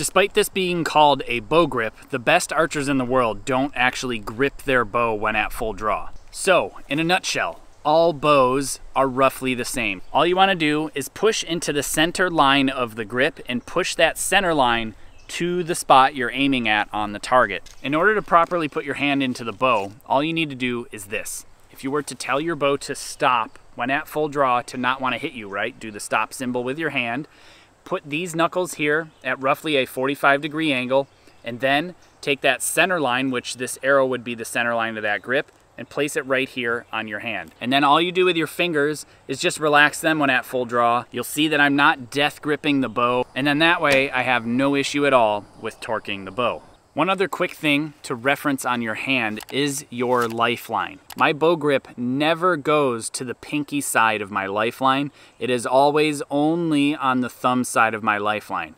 Despite this being called a bow grip, the best archers in the world don't actually grip their bow when at full draw. So, in a nutshell, all bows are roughly the same. All you wanna do is push into the center line of the grip and push that center line to the spot you're aiming at on the target. In order to properly put your hand into the bow, all you need to do is this. If you were to tell your bow to stop when at full draw to not wanna hit you, right? Do the stop symbol with your hand put these knuckles here at roughly a 45 degree angle, and then take that center line, which this arrow would be the center line of that grip, and place it right here on your hand. And then all you do with your fingers is just relax them when at full draw. You'll see that I'm not death gripping the bow, and then that way I have no issue at all with torquing the bow. One other quick thing to reference on your hand is your lifeline. My bow grip never goes to the pinky side of my lifeline. It is always only on the thumb side of my lifeline.